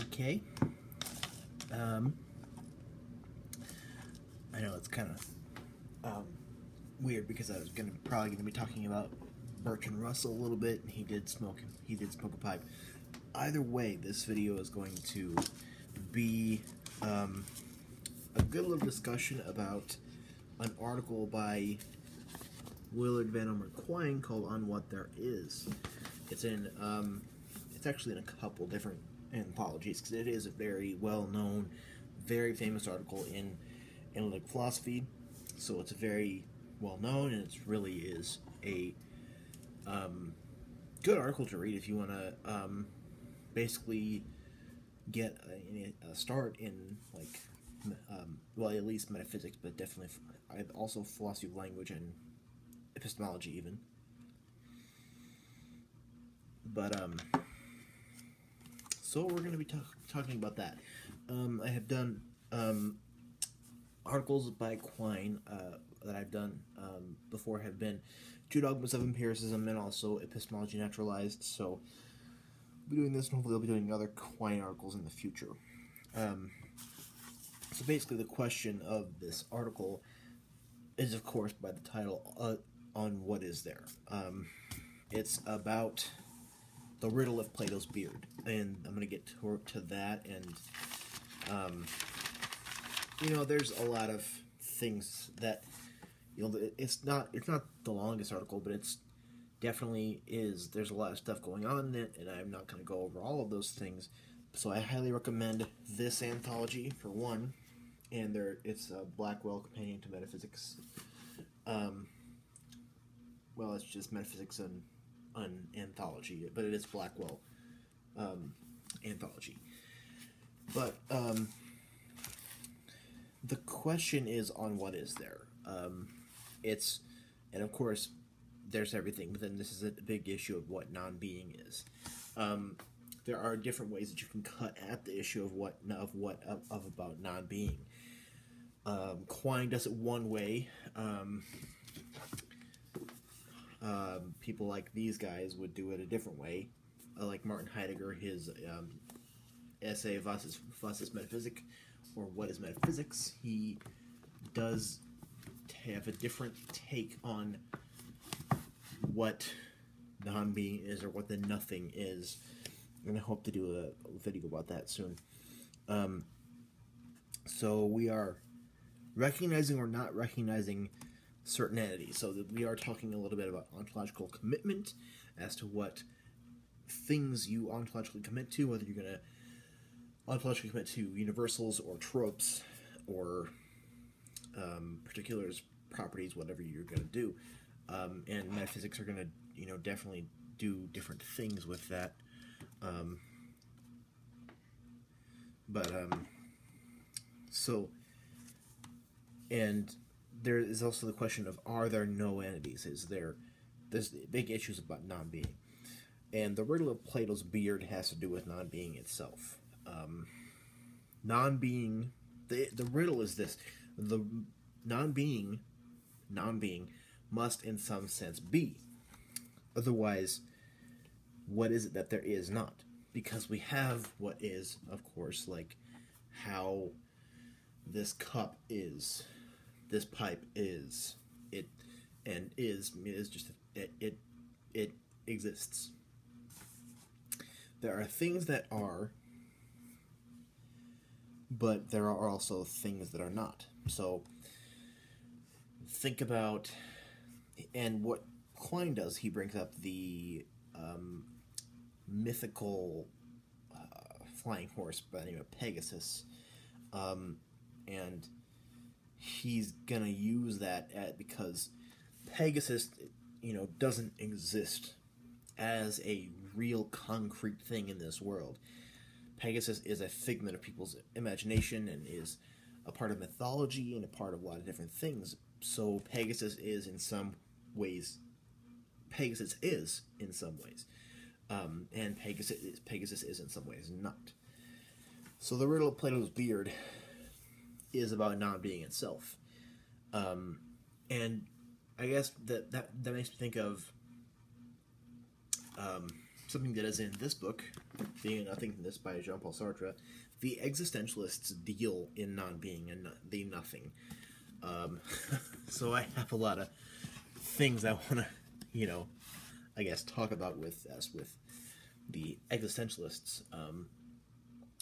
Okay. Um, I know it's kind of um, weird because I was gonna probably gonna be talking about Bertrand Russell a little bit. and He did smoke. He did smoke a pipe. Either way, this video is going to be um, a good little discussion about an article by Willard Van Orman Quine called "On What There Is." It's in. Um, it's actually in a couple different anthologies because it is a very well known, very famous article in analytic philosophy. So it's very well known, and it really is a um, good article to read if you want to um, basically get a, a, start in like um, well at least metaphysics, but definitely also philosophy of language and epistemology even. But um, so we're going to be talk- talking about that. Um, I have done um, articles by Quine uh, that I've done um, before have been Two Dogmas of Empiricism and also Epistemology Naturalized. So I'll be doing this and hopefully I'll be doing other Quine articles in the future. Um, so basically, the question of this article is, of course, by the title uh, on what is there. Um, it's about the riddle of Plato's beard, and I'm going to get to, to that. And um, you know, there's a lot of things that you know. It's not it's not the longest article, but it's definitely is. There's a lot of stuff going on in it, and I'm not going to go over all of those things. So I highly recommend this anthology for one, and there it's a Blackwell Companion to Metaphysics. Um, well, it's just metaphysics and an anthology, but it is Blackwell um, anthology. But um, the question is on what is there. Um, it's, and of course, there's everything, but then this is a big issue of what non-being is. Um, there are different ways that you can cut at the issue of what of what of, of about non-being. Um, Quine does it one way. Um, people like these guys would do it a different way. Uh, like Martin Heidegger, his um, essay Was ist, or What is Metaphysics, he does have a different take on what non-being is or what the nothing is. And I hope to do a video about that soon. Um, so we are recognizing or not recognizing certain entities. So that we are talking a little bit about ontological commitment as to what things you ontologically commit to, whether you're going to ontologically commit to universals or tropes or um, particulars, properties, whatever you're going to do. Um, and metaphysics are going to, you know, definitely do different things with that. Um, but um, so, and there is also the question of are there no entities? Is there there's big issues about non-being, and the riddle of Plato's beard has to do with non-being itself. Um, non-being, the the riddle is this: the non-being, non-being must in some sense be. Otherwise, what is it that there is not? Because we have what is, of course, like how this cup is this pipe is it and is is just it it, it exists. There are things that are but there are also things that are not. So think about and what Quine does he brings up the um, mythical uh, flying horse by the name of Pegasus um, and he's gonna use that at, because Pegasus, you know, doesn't exist as a real concrete thing in this world. Pegasus is a figment of people's imagination and is a part of mythology and a part of a lot of different things. So Pegasus is in some ways Pegasus is in some ways. Um, and Pegasus is, Pegasus is in some ways not. So the riddle of Plato's beard is about non-being itself. Um, and I guess that, that that makes me think of um, something that is in this book, Being Nothing This by Jean Paul Sartre, the existentialists deal in non being and the nothing. Um, so I have a lot of things I want to, you know, I guess, talk about with us with the existentialists. Um,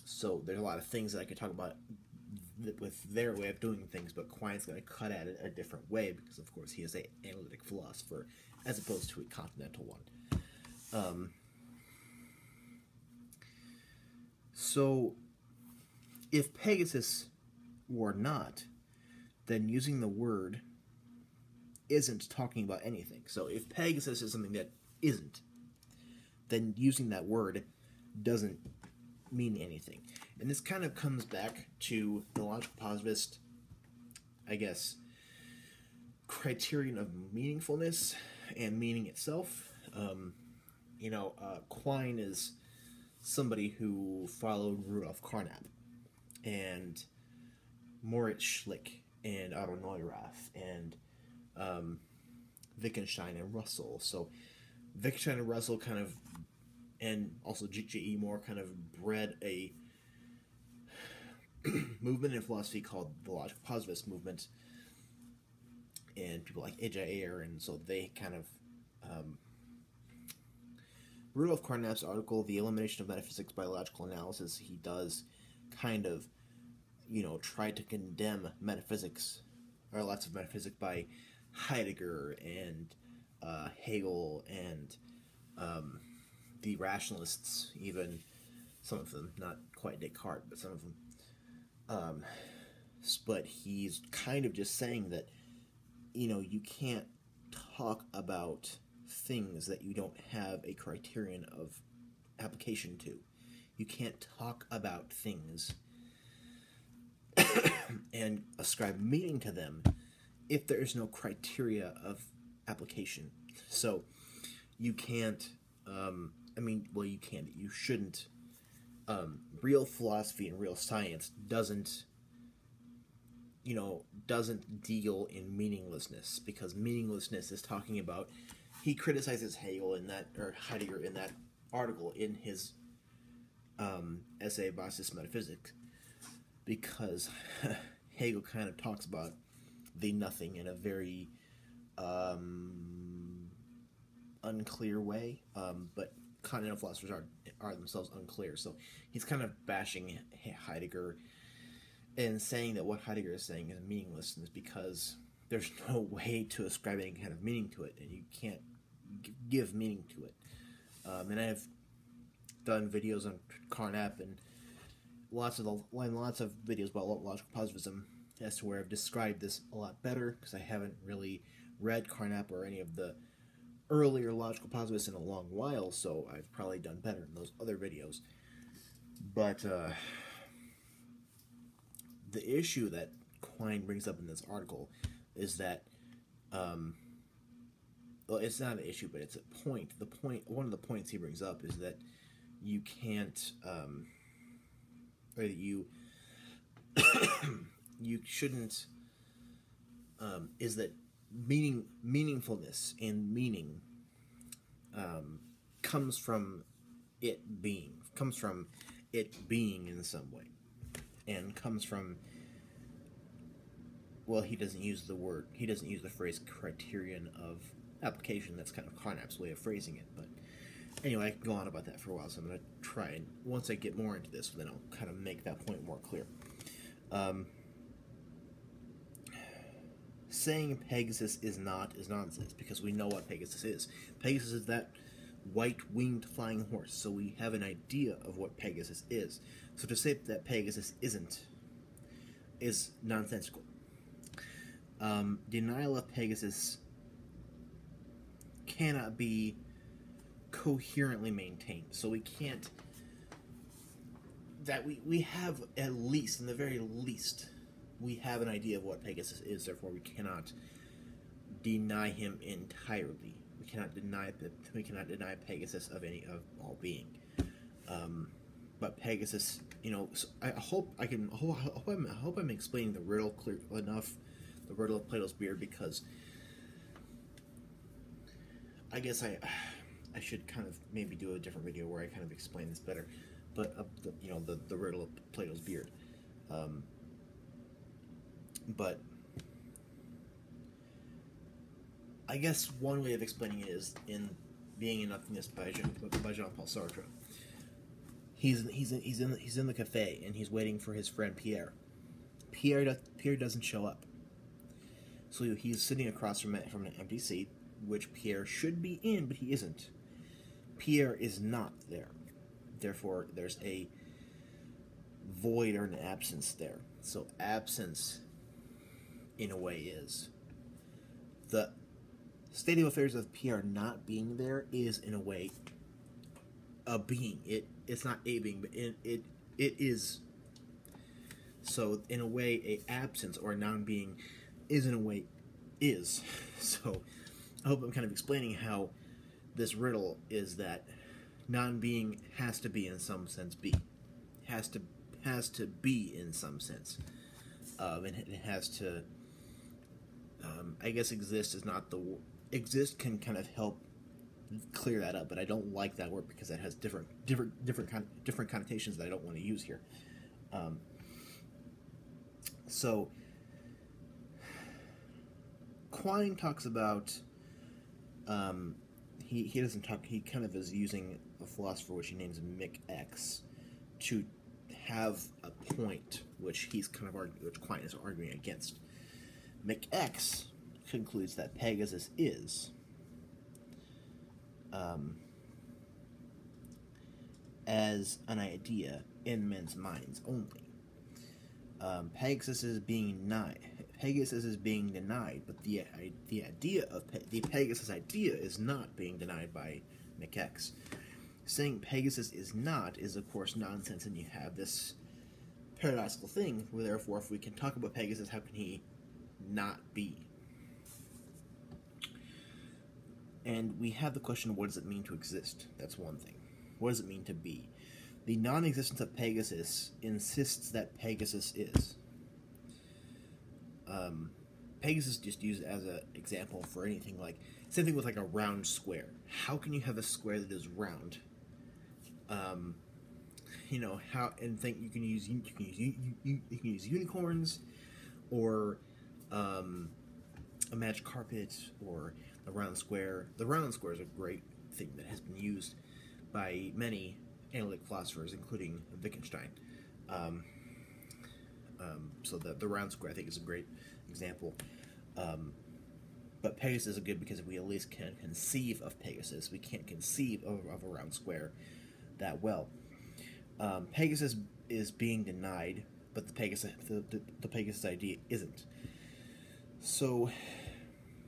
so there's a lot of things that I could talk about with their way of doing things, but Quine's going to cut at it a different way because, of course, he is a analytic philosopher as opposed to a continental one. Um, so, if Pegasus were not, then using the word isn't talking about anything. So, if Pegasus is something that isn't, then using that word doesn't mean anything. And this kind of comes back to the logical positivist, I guess, criterion of meaningfulness and meaning itself. Um, you know, uh, Quine is somebody who followed Rudolf Carnap and Moritz Schlick and Otto Neurath and um, Wittgenstein and Russell. So Wittgenstein and Russell kind of, and also G.J.E. Moore kind of bred a movement in philosophy called the logical positivist movement, and people like A.J. Ayer, and so they kind of. Um, Rudolf Carnap's article, The Elimination of Metaphysics by Logical Analysis, he does kind of, you know, try to condemn metaphysics, or lots of metaphysics by Heidegger and uh, Hegel and um, the rationalists, even some of them, not quite Descartes, but some of them. Um, but he's kind of just saying that, you know, you can't talk about things that you don't have a criterion of application to. You can't talk about things and ascribe meaning to them if there is no criteria of application. So you can't, um, I mean, well, you can't, you shouldn't um, real philosophy and real science doesn't you know doesn't deal in meaninglessness because meaninglessness is talking about he criticizes Hegel in that or Heidegger in that article in his um, essay about this Metaphysics because Hegel kind of talks about the nothing in a very um, unclear way, um, but continental philosophers are are themselves unclear. So he's kind of bashing Heidegger and saying that what Heidegger is saying is meaningless is because there's no way to ascribe any kind of meaning to it, and you can't g- give meaning to it. Um, and I've done videos on Carnap and lots of the lots of videos about logical positivism as to where I've described this a lot better because I haven't really read Carnap or any of the earlier logical positivists in a long while, so I've probably done better in those other videos. But uh, the issue that Quine brings up in this article is that, um, well, it's not an issue, but it's a point. The point, one of the points he brings up is that you can't, um, or that you, you shouldn't, um, is that meaning meaningfulness and meaning um, comes from it being comes from it being in some way and comes from well he doesn't use the word he doesn't use the phrase criterion of application. That's kind of Carnap's way of phrasing it but anyway I can go on about that for a while so I'm going to try and once I get more into this then I'll kind of make that point more clear. Um, saying Pegasus is not is nonsense because we know what Pegasus is. Pegasus is that white winged flying horse, so we have an idea of what Pegasus is. So to say that Pegasus isn't is nonsensical. Um, denial of Pegasus cannot be coherently maintained. So we can't that we, we have at least in the very least we have an idea of what Pegasus is, therefore we cannot deny him entirely. We cannot deny that we cannot deny Pegasus of any of all being. Um, but Pegasus, you know, so I hope I can. I hope, I hope, I'm, I hope I'm explaining the riddle clear enough, the riddle of Plato's beard, because I guess I, I should kind of maybe do a different video where I kind of explain this better. But uh, the, you know the the riddle of Plato's beard. Um, but I guess one way of explaining it is in Being in Nothingness by Jean, by Jean Paul Sartre. He's he's in, he's in he's in the cafe and he's waiting for his friend Pierre. Pierre Pierre doesn't show up. So he's sitting across from from an empty seat, which Pierre should be in, but he isn't. Pierre is not there. Therefore, there's a void or an absence there. So absence, in a way, is the state of affairs of Pierre not being there is in a way a being. It it's not a being, but it it, it is. So in a way, a absence or a non-being is in a way is. So I hope I'm kind of explaining how this riddle is that non-being has to be in some sense be has to has to be in some sense um, and it has to um, I guess exist is not the exist can kind of help clear that up, but I don't like that word because it has different different different con- different connotations that I don't want to use here. Um, so Quine talks about um, he he doesn't talk he kind of is using a philosopher which he names McX to have a point which he's kind of which Quine is arguing against. McX concludes that Pegasus is um, as an idea in men's minds only. Um, Pegasus is being denied. Pegasus is being denied, but the the idea of Pe- the Pegasus idea is not being denied by McX. Saying Pegasus is not is of course nonsense, and you have this paradoxical thing where therefore, if we can talk about Pegasus, how can he not be? And we have the question what does it mean to exist? That's one thing. What does it mean to be? The non existence of Pegasus insists that Pegasus is. Um, Pegasus just used as an example for anything like same thing with like a round square. How can you have a square that is round? Um, you know how and think you can use you can use you, you, you can use unicorns or um, a magic carpet or the round square. The round square is a great thing that has been used by many analytic philosophers, including Wittgenstein. Um, um, so the, the round square, I think, is a great example. Um, but Pegasus is good because we at least can conceive of Pegasus. We can't conceive of, of a round square that well. Um, Pegasus is being denied, but the Pegasus the, the, the Pegasus idea isn't. So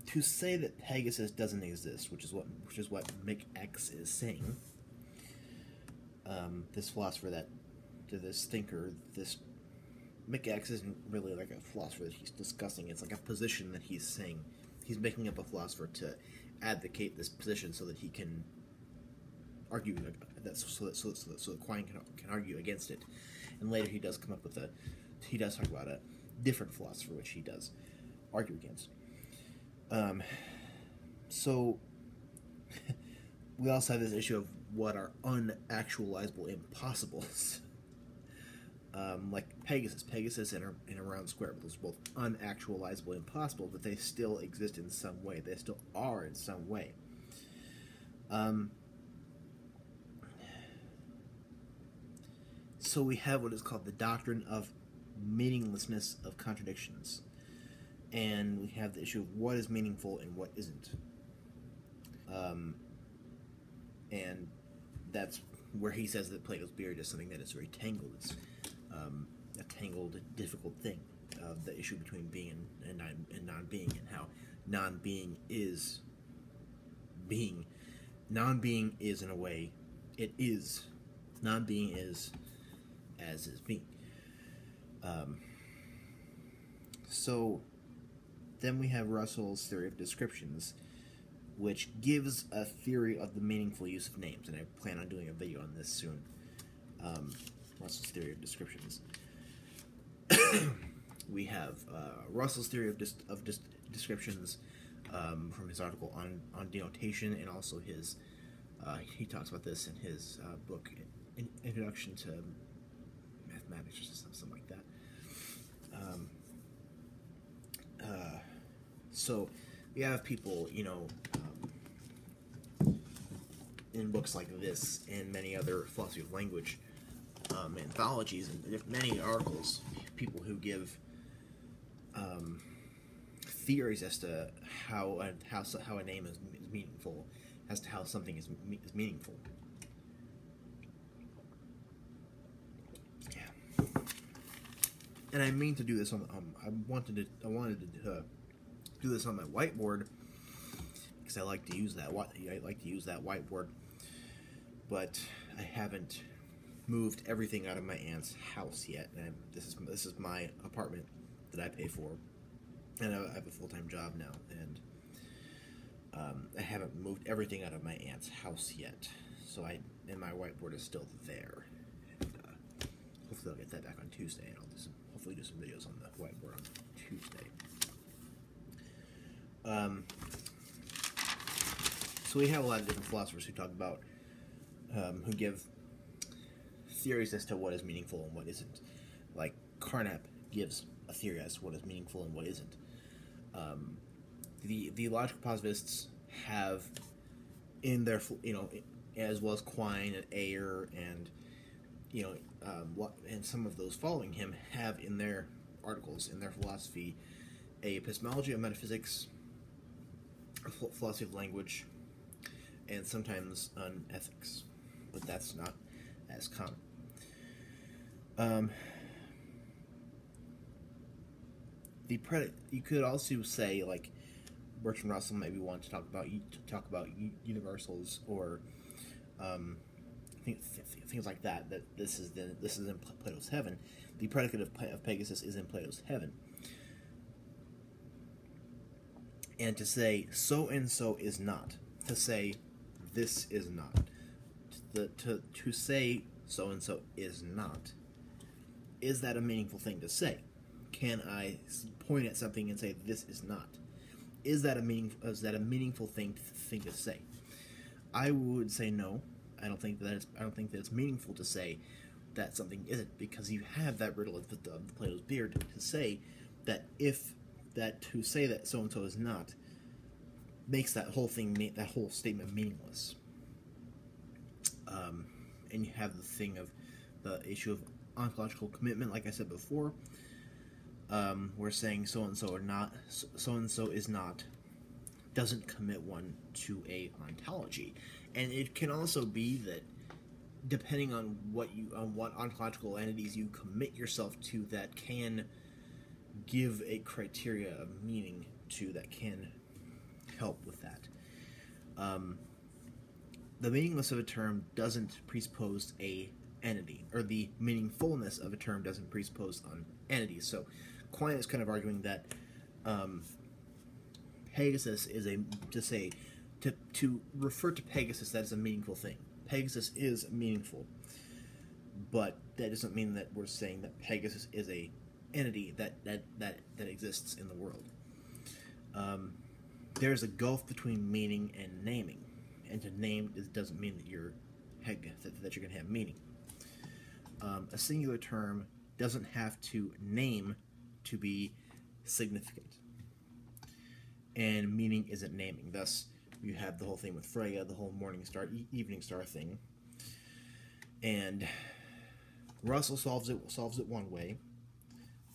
to say that Pegasus doesn't exist, which is what which is what Mick X is saying, um, this philosopher that to this thinker, this McX isn't really like a philosopher that he's discussing. It's like a position that he's saying. He's making up a philosopher to advocate this position so that he can argue that so that so that, so that, so that Quine can, can argue against it. And later he does come up with a he does talk about a different philosopher which he does argue against. Um, so we also have this issue of what are unactualizable impossibles. um, like Pegasus, Pegasus in a, in a round square, those are both unactualizable impossible, but they still exist in some way. They still are in some way. Um, so we have what is called the doctrine of meaninglessness of contradictions and we have the issue of what is meaningful and what isn't. Um, and that's where he says that Plato's beard is something that is very tangled. It's um, a tangled, difficult thing. Uh, the issue between being and, and, non, non-being, and how non-being is being. Non-being is in a way, it is. Non-being is as is being. Um, so then we have Russell's theory of descriptions, which gives a theory of the meaningful use of names, and I plan on doing a video on this soon. Um, Russell's theory of descriptions. we have uh, Russell's theory of, dis- of dis- descriptions um, from his article on, on denotation, and also his Uh, he talks about this in his uh, book, in, Introduction to Mathematics, or something like that. Um, uh, so we have people, you know, um, in books like this and many other philosophy of language um, anthologies and many articles, people who give um, theories as to how a, how how a name is, is meaningful, as to how something is is meaningful. Yeah, and I mean to do this on. Um, I wanted to. I wanted to uh, do this on my whiteboard because I like to use that. I like to use that whiteboard, but I haven't moved everything out of my aunt's house yet. And this is this is my apartment that I pay for, and I have a full time job now, and um, I haven't moved everything out of my aunt's house yet. So I and my whiteboard is still there. And, uh, hopefully, I'll get that back on Tuesday, and I'll do some hopefully do some videos on the whiteboard on Tuesday. Um, so we have a lot of different philosophers who talk about um, who give theories as to what is meaningful and what isn't. Like Carnap gives a theory as to what is meaningful and what isn't. Um, the the logical positivists have in their you know as well as Quine and Ayer and you know um, and some of those following him have in their articles in their philosophy a epistemology of metaphysics, philosophy of language, and sometimes on ethics, but that's not as common. Um, the predicate you could also say like Bertrand Russell maybe want to talk about to talk about universals or um, things like that. That this is the, this is in Plato's heaven. The predicate of, of Pegasus is in Plato's heaven. And to say so and so is not, to say this is not, to, to, to say so and so is not is that a meaningful thing to say? Can I point at something and say this is not? Is that a meaning? Is that a meaningful thing to, thing to say? I would say no. I don't think that it's, I don't think that it's meaningful to say that something isn't because you have that riddle of the, of the Plato's beard to say that if that to say that so and so is not makes that whole thing that whole statement meaningless. Um, and you have the thing of the issue of ontological commitment, like I said before. Um, we're saying so and so or not, so and so is not, doesn't commit one to a ontology, and it can also be that depending on what you on what ontological entities you commit yourself to, that can give a criteria of meaning to that can help with that. Um, the meaningless of a term doesn't presuppose a entity, or the meaningfulness of a term doesn't presuppose on entities. So Quine is kind of arguing that um, Pegasus is a to say to to refer to Pegasus that is a meaningful thing. Pegasus is meaningful, but that doesn't mean that we're saying that Pegasus is a entity that that that, that exists in the world. Um, there's a gulf between meaning and naming, and to name doesn't mean that you're that, that you're going to have meaning um, a singular term doesn't have to name to be significant. And meaning isn't naming. Thus, you have the whole thing with Frege, the whole morning star, e- evening star thing. And Russell solves it solves it one way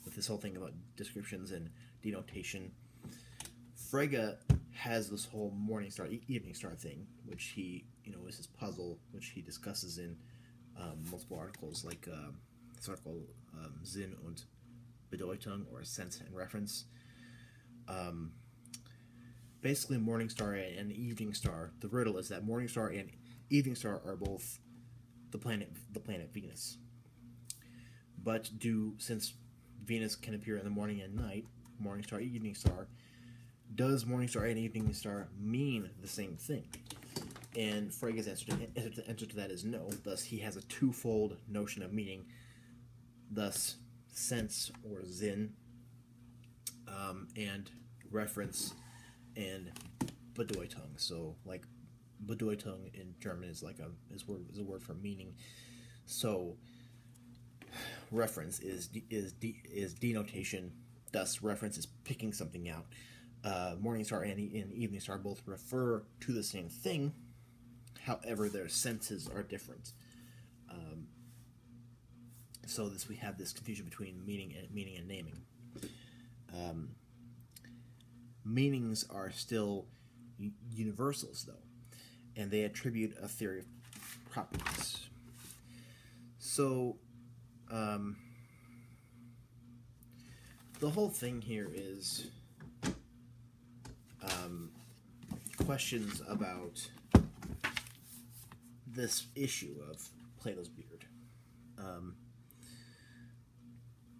with this whole thing about descriptions and denotation. Frege has this whole morning star, evening star thing, which he, you know, is his puzzle, which he discusses in um, multiple articles, like uh, this article, um, Sinn und Bedeutung, or Sense and Reference. Um, basically, Morning Star and Evening Star. The riddle is that Morning Star and Evening Star are both the planet, the planet Venus. But do since Venus can appear in the morning and night, Morning Star, Evening Star, does Morning Star and Evening Star mean the same thing? And Frege's answer to, answer to that is no. Thus, he has a twofold notion of meaning. Thus, sense or Sinn, um, and reference and Bedeutung. So, like Bedeutung in German is like a is word is a word for meaning. So reference is is is denotation. Thus, reference is picking something out. Uh, morning star and, and evening star both refer to the same thing. However, their senses are different. Um, so this we have this confusion between meaning and meaning and naming. Um, meanings are still universals, though, and they attribute a theory of properties. So, um, the whole thing here is um, questions about this issue of Plato's beard. Um,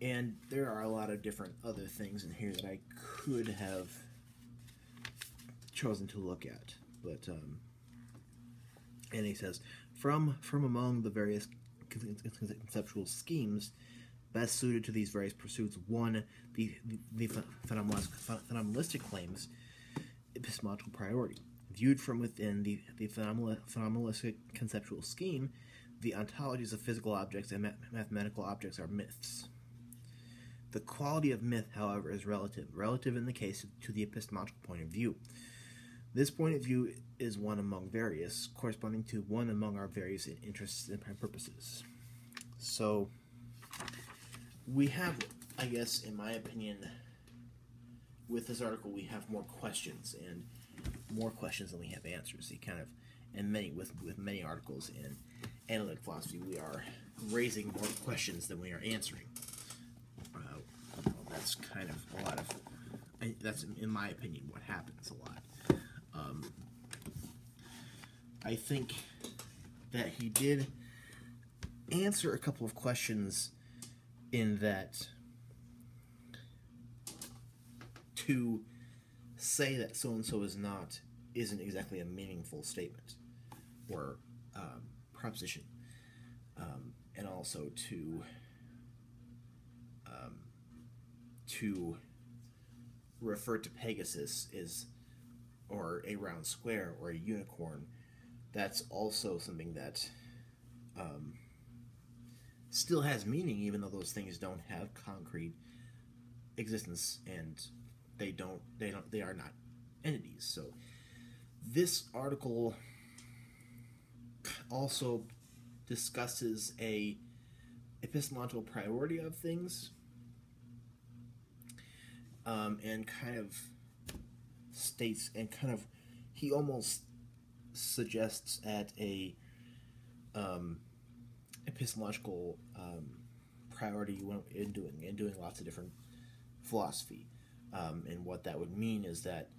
and there are a lot of different other things in here that I could have chosen to look at, but um, and he says from from among the various conceptual schemes best suited to these various pursuits, one the the, the phenomenalistic claims epistemological priority. Viewed from within the, the phenomenalistic conceptual scheme, the ontologies of physical objects and mathematical objects are myths. The quality of myth, however, is relative, relative in the case to the epistemological point of view. This point of view is one among various, corresponding to one among our various interests and purposes. So, we have, I guess, in my opinion, with this article, we have more questions and more questions than we have answers. He kind of, and many with with many articles in analytic philosophy, we are raising more questions than we are answering. Uh, well, that's kind of a lot of. That's in my opinion what happens a lot. Um, I think that he did answer a couple of questions in that to say that so and so is not isn't exactly a meaningful statement or um, proposition, um, and also to um, to refer to Pegasus is or a round square or a unicorn. That's also something that um, still has meaning, even though those things don't have concrete existence and they don't they don't they are not entities. So this article also discusses a epistemological priority of things um, and kind of states and kind of he almost suggests at a um, epistemological um, priority in doing in doing lots of different philosophy um, and what that would mean is that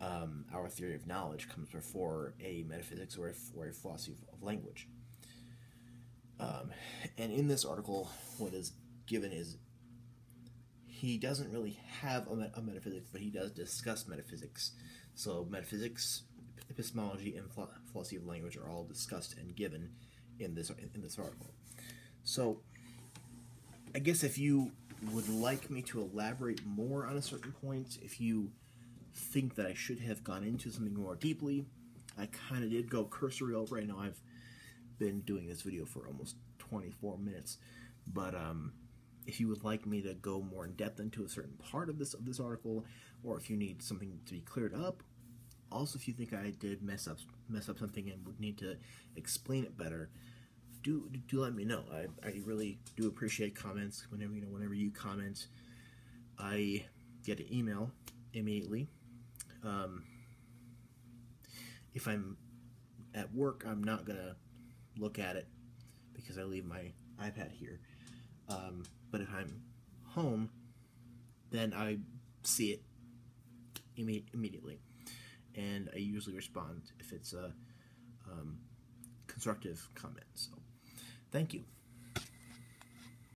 um, our theory of knowledge comes before a metaphysics or a, or a philosophy of, language. Um, and in this article, what is given is he doesn't really have a, a, metaphysics, but he does discuss metaphysics. So metaphysics, epistemology, and philosophy of language are all discussed and given in this in this article. So, I guess if you would like me to elaborate more on a certain point, if you think that I should have gone into something more deeply, I kind of did go cursory over. I know I've been doing this video for almost 24 minutes, but um, if you would like me to go more in depth into a certain part of this of this article, or if you need something to be cleared up, also if you think I did mess up mess up something and would need to explain it better, do do let me know. I, I really do appreciate comments. Whenever you know, whenever you comment, I get an email immediately. Um, if I'm at work, I'm not gonna look at it because I leave my iPad here. Um, but if I'm home, then I see it imme- immediately, and I usually respond if it's a um, constructive comment. So. Thank you.